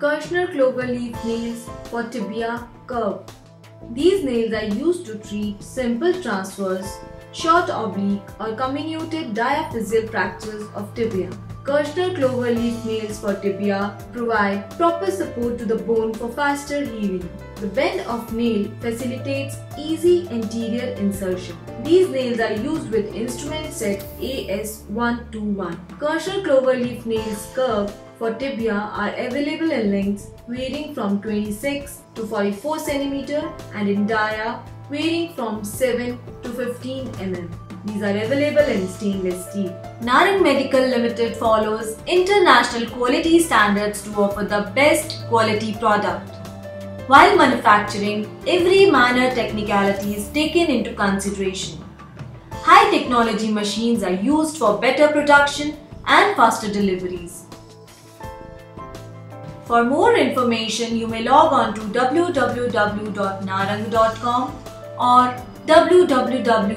Kuntscher cloverleaf nails for tibia curve. These nails are used to treat simple transverse, short oblique or comminuted diaphyseal fractures of tibia. Kuntscher cloverleaf nails for tibia provide proper support to the bone for faster healing. The bend of nail facilitates easy anterior insertion. These nails are used with instrument set AS121. Kuntscher cloverleaf nails curve for tibia are available in lengths varying from 26 to 44 cm and in dia varying from 7 to 15 mm. These are available in stainless steel. Narang Medical Limited follows international quality standards to offer the best quality product. While manufacturing, every minor technicality is taken into consideration. High technology machines are used for better production and faster deliveries. For more information, you may log on to www.narang.com or www.ortho.in.